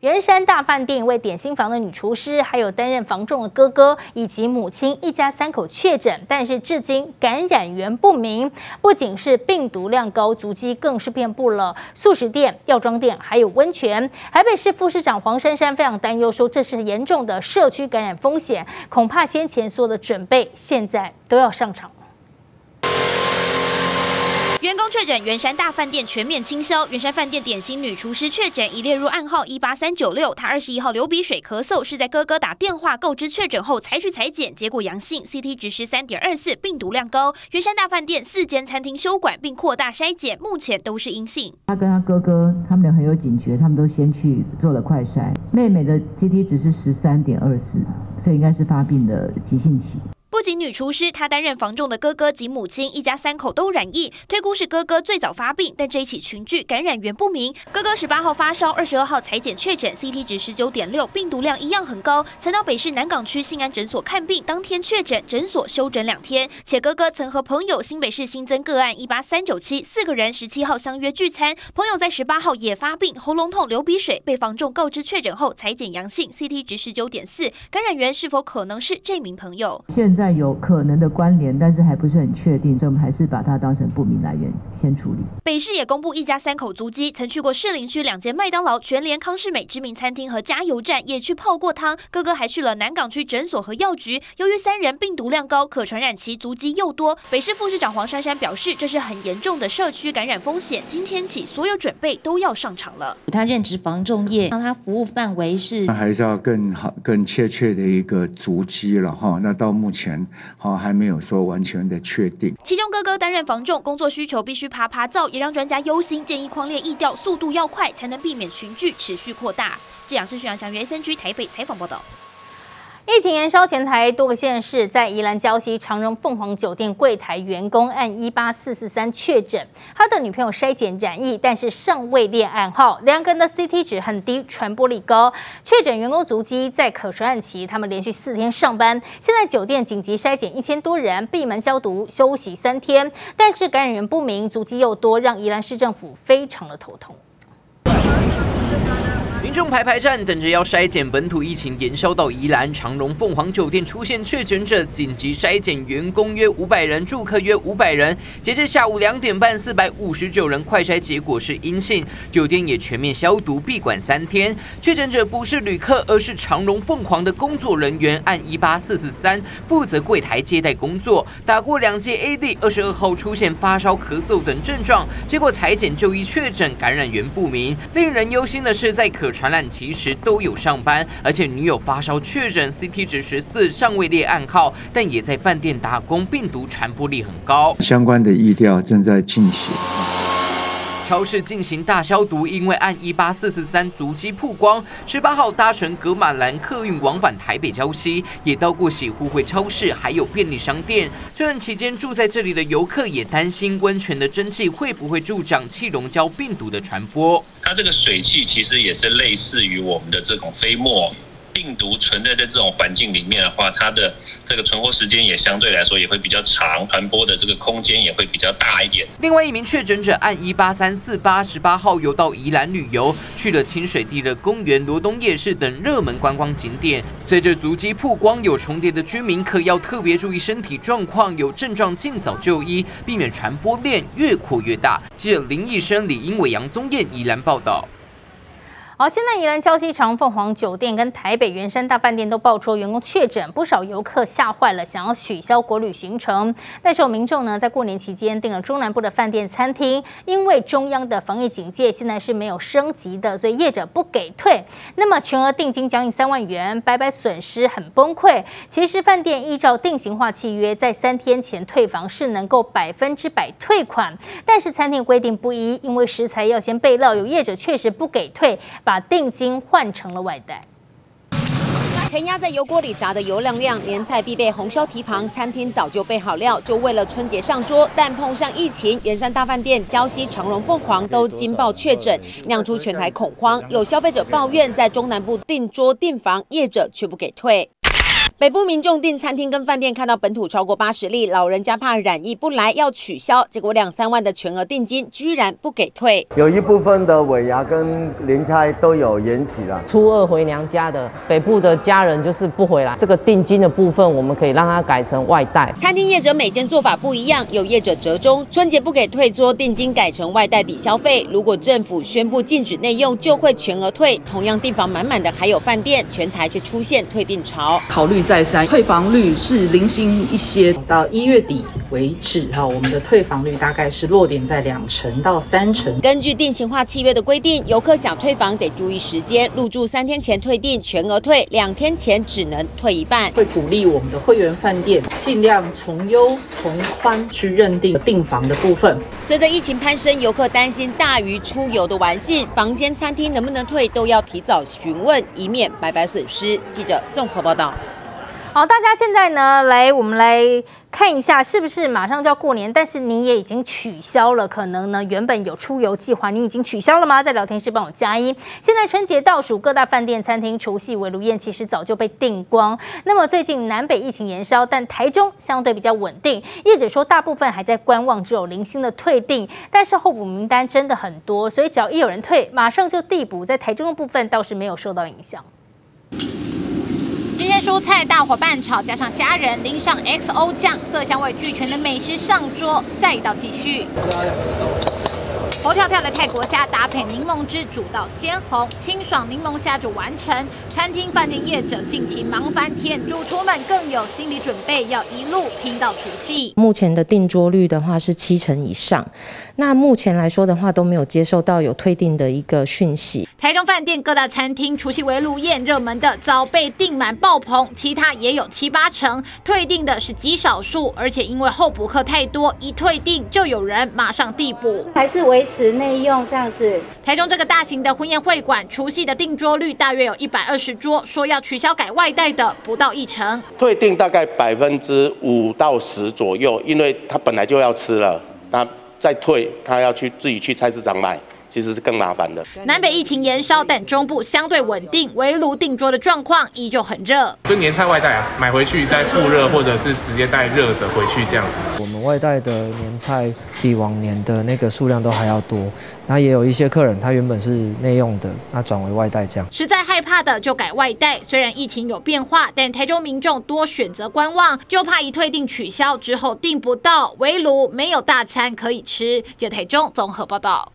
圆山大饭店为点心房的女厨师，还有担任房仲的哥哥以及母亲一家三口确诊，但是至今感染源不明。不仅是病毒量高，足迹更是遍布了素食店、药妆店，还有温泉。台北市副市长黄珊珊非常担忧，说这是严重的社区感染风险，恐怕先前所有的准备现在都要上场。员工确诊，圆山大饭店全面清销。圆山饭店点心女厨师确诊，已列入暗号一八三九六。她二十一号流鼻水、咳嗽，是在哥哥打电话告知确诊后才去裁剪，结果阳性，CT 值十三点二四，病毒量高。圆山大饭店四间餐厅休馆并扩大筛检，目前都是阴性。他跟他哥哥他们俩很有警觉，他们都先去做了快筛。妹妹的 CT 值是十三点二四，所以应该是发病的急性期。不仅女厨师，她担任房仲的哥哥及母亲一家三口都染疫，推估是哥哥最早发病，但这一起群聚感染源不明。哥哥十八号发烧，二十二号裁剪确诊，CT 值十九点六，病毒量一样很高。曾到北市南港区信安诊所看病，当天确诊，诊所休诊两天。且哥哥曾和朋友新北市新增个案一八三九七，四个人十七号相约聚餐，朋友在十八号也发病，喉咙痛、流鼻水，被房仲告知确诊后裁剪阳性，CT 值十九点四，感染源是否可能是这名朋友？现在有可能的关联，但是还不是很确定，所以我们还是把它当成不明来源先处理。北市也公布一家三口足迹，曾去过士林区两间麦当劳、全联、康士美知名餐厅和加油站，也去泡过汤。哥哥还去了南港区诊所和药局。由于三人病毒量高，可传染其足迹又多，北市副市长黄珊珊表示，这是很严重的社区感染风险。今天起，所有准备都要上场了。他任职防重业，让他服务范围是，还是要更好、更确切的一个足迹了哈。那到目前。好，还没有说完全的确定。其中哥哥担任防重，工作需求必须爬爬灶，也让专家忧心，建议框列易调，速度要快，才能避免群聚持续扩大。这样是徐阳祥于 SNG 台北采访报道。疫情延烧前台，多个县市在宜兰礁溪长荣凤凰酒店柜台员工按一八四四三确诊，他的女朋友筛检染疫，但是尚未列案号，两个人的 CT 值很低，传播力高。确诊员工足迹在可传染期，他们连续四天上班。现在酒店紧急筛检一千多人，闭门消毒，休息三天，但是感染源不明，足迹又多，让宜兰市政府非常的头痛。民众排排站，等着要筛检本土疫情延烧到宜兰长荣凤凰酒店出现确诊者，紧急筛检员工约五百人，住客约五百人。截至下午两点半，四百五十九人快筛结果是阴性，酒店也全面消毒闭馆三天。确诊者不是旅客，而是长荣凤凰的工作人员，按一八四四三负责柜台接待工作，打过两剂 AD，二十二号出现发烧、咳嗽等症状，结果裁剪就医确诊，感染源不明。令人忧心的是，在可传染其实都有上班，而且女友发烧确诊，CT 值十四，尚未列暗号，但也在饭店打工，病毒传播力很高。相关的疫调正在进行。超市进行大消毒，因为按一八四四三足迹曝光，十八号搭乘格马兰客运往返台北郊西，也到过喜互惠超市，还有便利商店。这段期间住在这里的游客也担心温泉的蒸汽会不会助长气溶胶病毒的传播。它这个水汽其实也是类似于我们的这种飞沫。病毒存在在这种环境里面的话，它的这个存活时间也相对来说也会比较长，传播的这个空间也会比较大一点。另外一名确诊者按一八三四八十八号游到宜兰旅游，去了清水地的公园、罗东夜市等热门观光景点。随着足迹曝光，有重叠的居民可要特别注意身体状况，有症状尽早就医，避免传播链越扩越大。记者林义生、李英伟、杨宗彦宜兰报道。好，现在宜兰礁溪长凤凰酒店跟台北圆山大饭店都爆出员工确诊，不少游客吓坏了，想要取消国旅行程。但是有民众呢，在过年期间订了中南部的饭店餐厅，因为中央的防疫警戒现在是没有升级的，所以业者不给退。那么全额定金将近三万元，白白损失，很崩溃。其实饭店依照定型化契约，在三天前退房是能够百分之百退款，但是餐厅规定不一，因为食材要先备料，有业者确实不给退。把定金换成了外带。全压在油锅里炸的油亮亮，年菜必备红烧蹄膀，餐厅早就备好料，就为了春节上桌。但碰上疫情，圆山大饭店、礁溪长荣凤凰都惊爆确诊，酿出全台恐慌。有消费者抱怨，在中南部订桌订房，业者却不给退。北部民众订餐厅跟饭店，看到本土超过八十例，老人家怕染疫不来要取消，结果两三万的全额定金居然不给退。有一部分的尾牙跟年差都有延期了。初二回娘家的北部的家人就是不回来，这个定金的部分我们可以让它改成外带。餐厅业者每间做法不一样，有业者折中，春节不给退桌，定金改成外带抵消费。如果政府宣布禁止内用，就会全额退。同样订房满满的还有饭店，全台却出现退订潮。考虑。再三，退房率是零星一些，到一月底为止哈，我们的退房率大概是落点在两成到三成。根据定型化契约的规定，游客想退房得注意时间，入住三天前退订全额退，两天前只能退一半。会鼓励我们的会员饭店尽量从优从宽去认定订房的部分。随着疫情攀升，游客担心大于出游的玩性，房间、餐厅能不能退都要提早询问，以免白白损失。记者综合报道。好，大家现在呢，来我们来看一下，是不是马上就要过年，但是你也已经取消了？可能呢，原本有出游计划，你已经取消了吗？在聊天室帮我加一。现在春节倒数，各大饭店、餐厅除夕围炉宴其实早就被订光。那么最近南北疫情延烧，但台中相对比较稳定。业者说，大部分还在观望，只有零星的退订，但是候补名单真的很多，所以只要一有人退，马上就递补。在台中的部分倒是没有受到影响。菜大火拌炒，加上虾仁，淋上 XO 酱，色香味俱全的美食上桌。下一道继续。活跳跳的泰国虾搭配柠檬汁煮到鲜红，清爽柠檬虾就完成。餐厅饭店业者近期忙翻天，主厨们更有心理准备，要一路拼到除夕。目前的订桌率的话是七成以上，那目前来说的话都没有接受到有退订的一个讯息。台中饭店各大餐厅除夕围炉宴热门的早被订满爆棚，其他也有七八成退订的是极少数，而且因为候补客太多，一退订就有人马上递补，还是维持内用这样子。台中这个大型的婚宴会馆，除夕的订桌率大约有一百二十桌，说要取消改外带的不到一成，退订大概百分之五到十左右，因为他本来就要吃了，那再退他要去自己去菜市场买。其实是更麻烦的。南北疫情延烧，但中部相对稳定，围炉订桌的状况依旧很热。就年菜外带啊，买回去再复热，或者是直接带热的回去这样子。我们外带的年菜比往年的那个数量都还要多。那也有一些客人，他原本是内用的，那转为外带这样。实在害怕的就改外带。虽然疫情有变化，但台中民众多选择观望，就怕一退订取消之后订不到围炉，没有大餐可以吃。就台中综合报道。